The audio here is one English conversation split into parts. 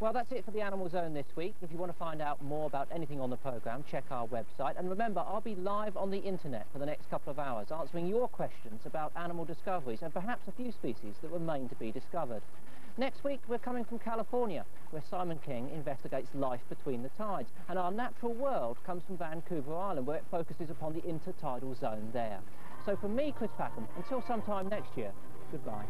Well, that's it for the Animal Zone this week. If you want to find out more about anything on the programme, check our website. And remember, I'll be live on the internet for the next couple of hours, answering your questions about animal discoveries and perhaps a few species that remain to be discovered. Next week, we're coming from California, where Simon King investigates life between the tides. And our natural world comes from Vancouver Island, where it focuses upon the intertidal zone there. So from me, Chris Packham, until sometime next year, goodbye.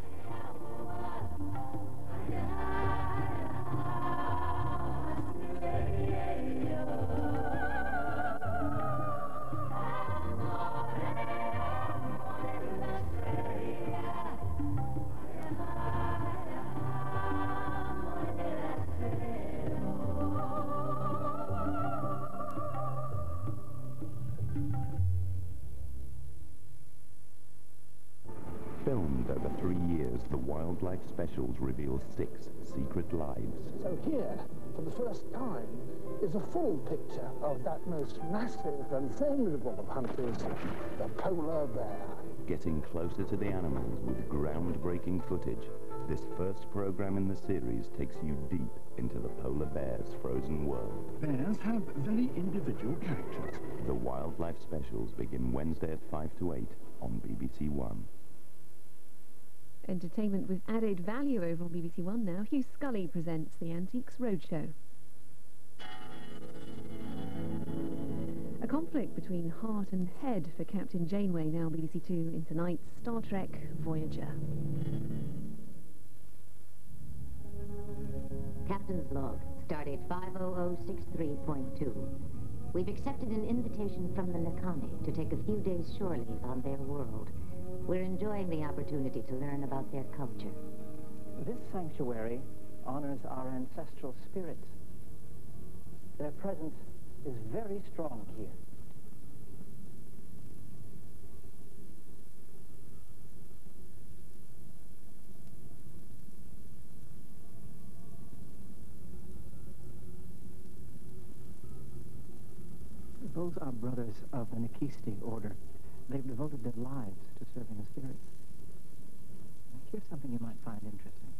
Filmed over three years, the Wildlife Specials reveal six secret lives. So here, for the first time, is a full picture of that most massive and formidable of hunters, the polar bear. Getting closer to the animals with groundbreaking footage, this first program in the series takes you deep into the polar bear's frozen world. Bears have very individual characters. The Wildlife Specials begin Wednesday at 5 to 8 on BBC One. Entertainment with added value over on BBC One now. Hugh Scully presents the Antiques Roadshow. A conflict between heart and head for Captain Janeway, now BBC Two, in tonight's Star Trek Voyager. Captain's log, stardate 50063.2. We've accepted an invitation from the Nechani to take a few days shore leave on their world. We're enjoying the opportunity to learn about their culture. This sanctuary honors our ancestral spirits. Their presence is very strong here. Those are brothers of the Nechisti order. They've devoted their lives to serving the. Now, here's something you might find interesting.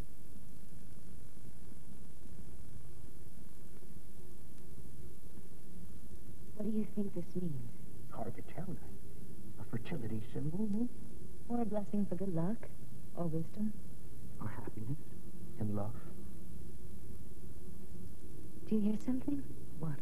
What do you think this means? Hard to tell. A fertility symbol, maybe? Or a blessing for good luck? Or wisdom? Or happiness and love. Do you hear something? What?